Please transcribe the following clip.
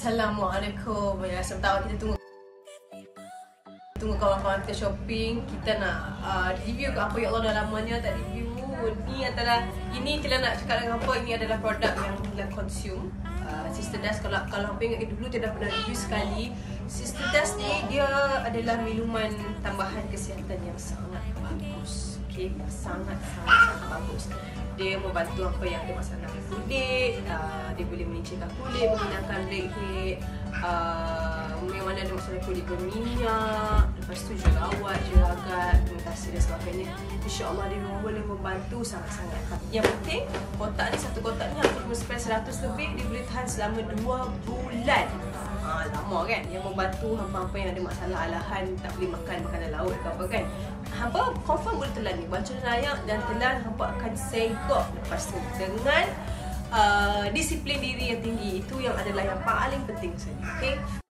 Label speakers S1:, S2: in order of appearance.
S1: Assalamualaikum. Ya, sebentar kita tunggu tunggu kawan-kawan kita shopping. Kita nak uh, review ke apa ya Allah dah lamanya tak review. Ni adalah ini kita nak cakap dengan apa ini adalah produk yang kita consume. Uh, Sister Dust kalau kalau apa ingat dulu dia dah pernah review sekali. Sister Dust ni dia adalah minuman tambahan kesihatan yang sangat bagus. Okay, sangat sangat sangat bagus dia membantu apa yang ada masalah kulit dia boleh melicirkan kulit menghilangkan blackhead uh, yang mana ada masalah kulit berminyak lepas tu jerawat, jeragat, imitasi dan sebagainya. insyaAllah dia boleh membantu sangat-sangat. Yang penting kotak ni satu kotak ni aku cuma spend 100 lebih dia boleh tahan selama 2 bulan. Ha, lama kan? Yang membantu hampa-hampa yang ada masalah alahan tak boleh makan makanan laut ke apa kan? Hampa confirm boleh telan ni. Baca layak dan telan hampa akan segok lepas tu. Dengan uh, disiplin diri yang tinggi itu yang adalah yang paling penting sekali okay